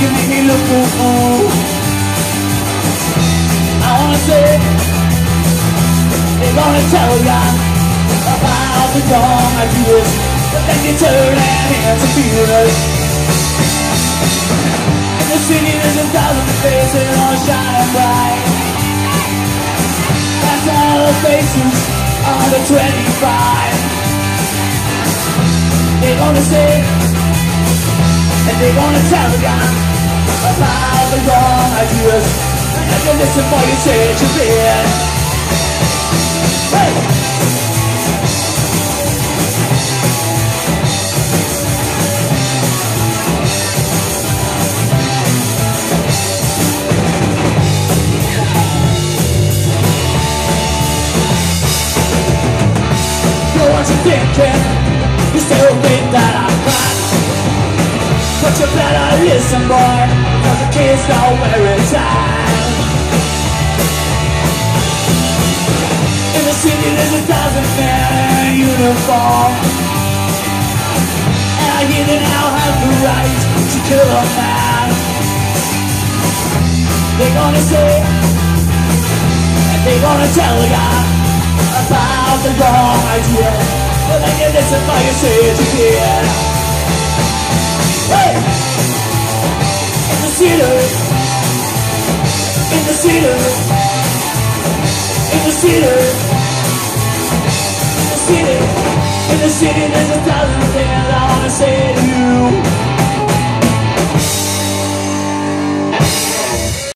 You make me look a fool. I wanna say they're gonna tell ya about the wrong ideas, but then you turn and into feelers. In the city, there's a thousand faces all shining bright. That's all the faces under 25. They're gonna say, and they're gonna tell ya about the wrong ideas. And you listen for you change your bed. Hey! Know what you're thinking You still think that I'm fine But you better listen boy. Cause the kids know where it's at. In the city there's a thousand men in uniform. And I hear they now have the right to kill a man. They're gonna say And they're gonna tell ya about the wrong idea. But then you listen for you say cedars, in the cedars, in the cedars, in the city, in the city, there's a thousand things I wanna say to you.